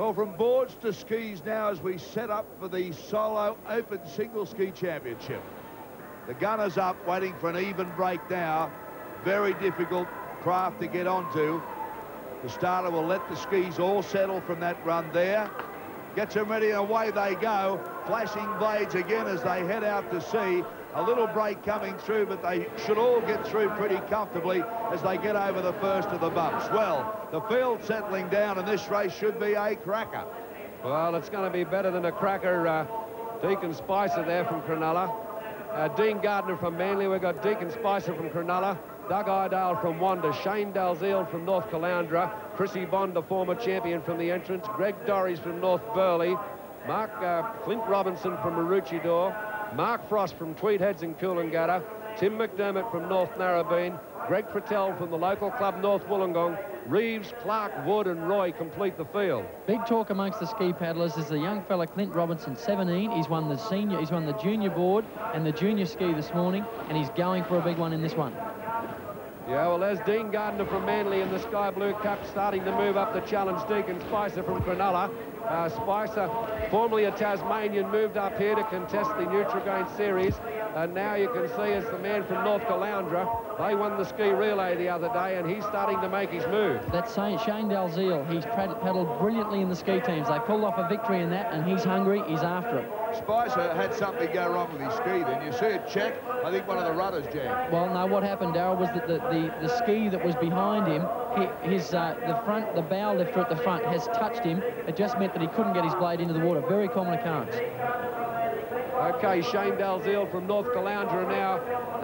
Well, from boards to skis now as we set up for the solo open single ski championship. The gunner's up, waiting for an even break now. Very difficult craft to get onto. The starter will let the skis all settle from that run there. Gets them ready and away they go. Flashing blades again as they head out to sea. A little break coming through, but they should all get through pretty comfortably as they get over the first of the bumps. Well, the field settling down, and this race should be a cracker. Well, it's going to be better than a cracker. Uh, Deacon Spicer there from Cronulla. Uh, Dean Gardner from Manly. We've got Deacon Spicer from Cronulla. Doug Iredale from Wanda, Shane Dalziel from North Caloundra, Chrissy Bond, the former champion from the entrance, Greg Dorries from North Burleigh, Mark uh, Clint Robinson from Maroochydore, Mark Frost from Tweed Heads and Coolangatta, Tim McDermott from North Narrabeen, Greg Patel from the local club North Wollongong, Reeves, Clark, Wood and Roy complete the field. Big talk amongst the ski paddlers is the young fella Clint Robinson, 17. He's won the senior, he's won the junior board and the junior ski this morning, and he's going for a big one in this one. Yeah, well, there's Dean Gardner from Manly in the Sky Blue Cup starting to move up the challenge. Deacon Spicer from Cronulla. Uh, Spicer, formerly a Tasmanian, moved up here to contest the Nutri-Grain Series. And now you can see it's the man from North Caloundra. They won the ski relay the other day, and he's starting to make his move. That's Shane Dalziel. He's paddled brilliantly in the ski teams. They pulled off a victory in that, and he's hungry. He's after it. Spicer had something go wrong with his ski. Then you see it check. I think one of the rudders jammed. Well, no, what happened, Daryl, was that the, the, the ski that was behind him, his uh, the front, the bow lifter at the front has touched him. It just meant that he couldn't get his blade into the water. Very common occurrence. Okay, Shane Dalziel from North Caloundra now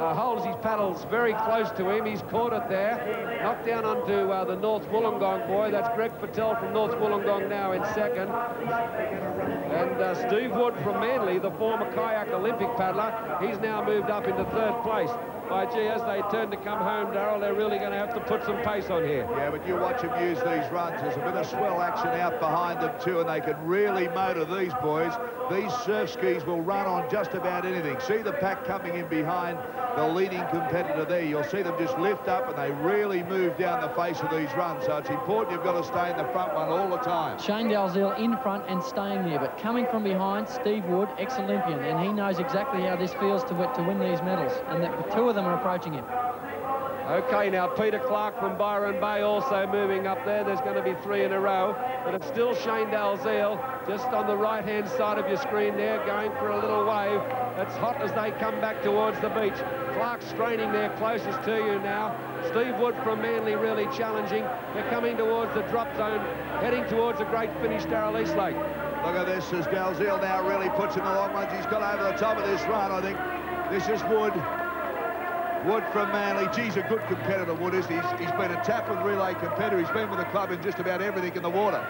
uh, holds his paddles very close to him. He's caught it there. Knocked down onto uh, the North Wollongong boy. That's Greg Patel from North Wollongong now in second. And uh, Steve Wood from Manly, the former kayak Olympic paddler, he's now moved up into third place. By gee, as they turn to come home, Daryl, they're really going to have to put some pace on here. Yeah, but you watch them use these runs. There's a bit of swell action out behind them too, and they can really motor these boys. These surf skis will run on just about anything. See the pack coming in behind the leading competitor there. You'll see them just lift up, and they really move down the face of these runs. So it's important you've got to stay in the front one all the time. Shane Dalziel in front and staying there, but coming from behind, Steve Wood, ex-Olympian, and he knows exactly how this feels to, to win these medals. And that two of them are approaching him. Okay, now Peter Clark from Byron Bay also moving up there. There's going to be three in a row, but it's still Shane Dalziel just on the right-hand side of your screen there, going for a little wave. It's hot as they come back towards the beach. Clark straining there closest to you now. Steve Wood from Manly really challenging. They're coming towards the drop zone, heading towards a great finish, Daryl Eastlake. Look at this as Dalziel now really puts in the long ones. He's got over the top of this run, I think. This is Wood. Wood from Manly. Geez, a good competitor, Wood is. He's, he's been a Taplin relay competitor. He's been with the club in just about everything in the water.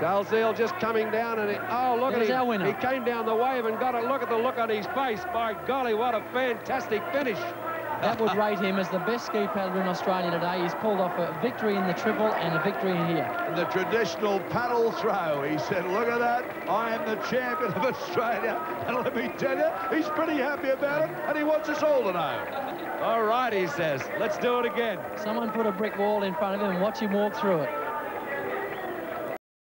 Dalziel just coming down and, he, oh, look There's at him. He came down the wave and got a look at the look on his face. By golly, what a fantastic finish. That would rate him as the best ski paddler in Australia today. He's pulled off a victory in the triple and a victory here. The traditional paddle throw. He said, look at that. I am the champion of Australia. And let me tell you, he's pretty happy about it, and he wants us all to know. All right, he says. Let's do it again. Someone put a brick wall in front of him and watch him walk through it.